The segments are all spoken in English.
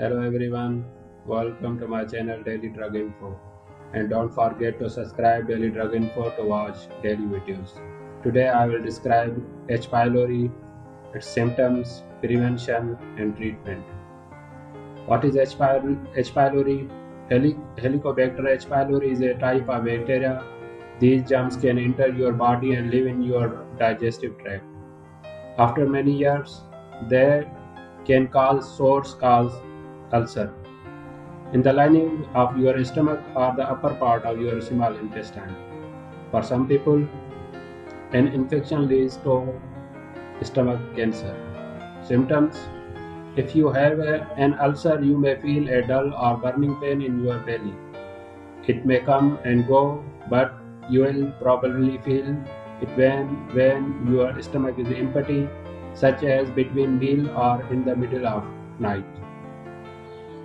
Hello everyone, welcome to my channel Daily Drug Info and don't forget to subscribe Daily Drug Info to watch daily videos. Today I will describe H. pylori, its symptoms, prevention and treatment. What is H. pylori? Helicobacter H. pylori is a type of bacteria. These germs can enter your body and live in your digestive tract. After many years, they can cause sores, cause ulcer. In the lining of your stomach or the upper part of your small intestine. For some people, an infection leads to stomach cancer. Symptoms if you have an ulcer, you may feel a dull or burning pain in your belly. It may come and go, but you will probably feel it when, when your stomach is empty, such as between meal or in the middle of night.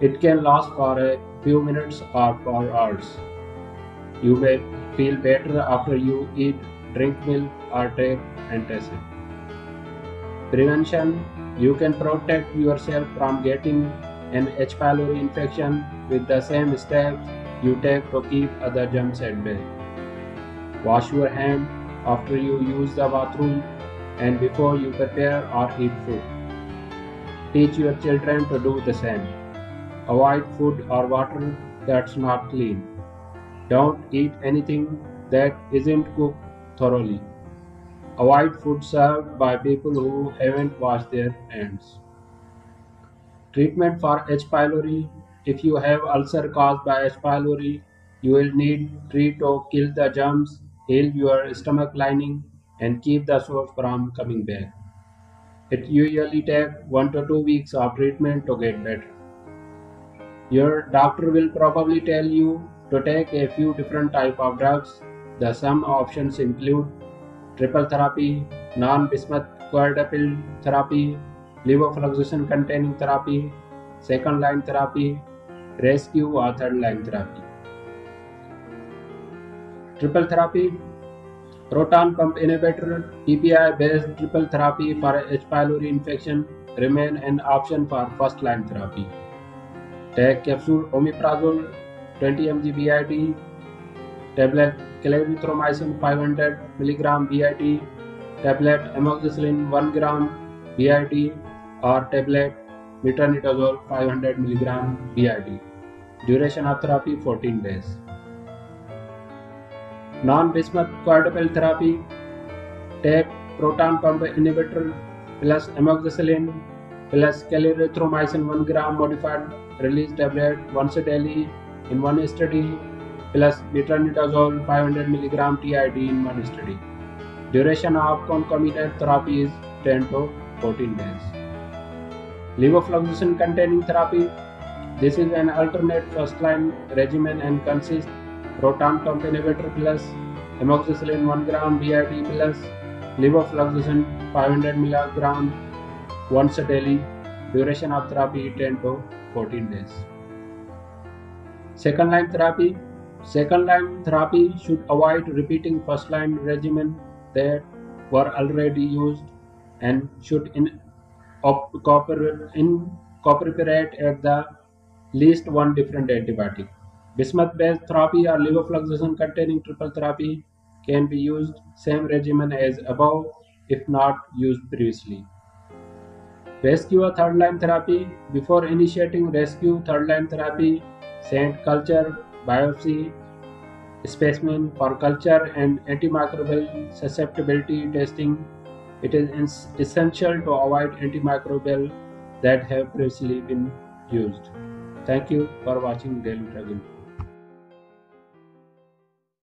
It can last for a few minutes or for hours. You may feel better after you eat, drink milk, or take antacid. Prevention you can protect yourself from getting an H. pylori infection with the same steps you take to keep other germs at bay. Wash your hands after you use the bathroom and before you prepare or eat food. Teach your children to do the same. Avoid food or water that's not clean. Don't eat anything that isn't cooked thoroughly. Avoid food served by people who haven't washed their hands. Treatment for H. pylori If you have ulcer caused by H. pylori, you will need treat to kill the germs, heal your stomach lining, and keep the sores from coming back. It usually takes 1 to 2 weeks of treatment to get better. Your doctor will probably tell you to take a few different type of drugs. The some options include triple therapy, non-bismuth quadruple therapy, levofloxacin containing therapy, second line therapy, rescue or third line therapy. Triple therapy, proton pump inhibitor, PPI based triple therapy for H. pylori infection remain an option for first line therapy. Take capsule omeprazole 20 mg BID, tablet clarithromycin 500 mg BID, tablet amoxicillin 1 gram BID or tablet metronidazole 500 mg BID. Duration of therapy 14 days. Non-bismuth quadruple therapy take proton pump inhibitor plus amoxicillin plus clarithromycin 1 gram modified release tablet once daily in one study plus metronidazole 500 mg TID in one study. Duration of concomitant therapy is 10 to 14 days. Levofloxacin containing therapy. This is an alternate first line regimen and consists proton pump inhibitor plus amoxicillin 1 gram BID plus levofloxacin 500 mg once a daily. Duration of therapy 10 to 14 days. Second line therapy Second line therapy should avoid repeating first line regimen that were already used and should in, incorporate at the least one different antibiotic. Bismuth based therapy or levofloxacin containing triple therapy can be used same regimen as above if not used previously. Rescue third line therapy. Before initiating rescue third line therapy, send culture biopsy specimen for culture and antimicrobial susceptibility testing. It is essential to avoid antimicrobial that have previously been used. Thank you for watching Daily Drug Info.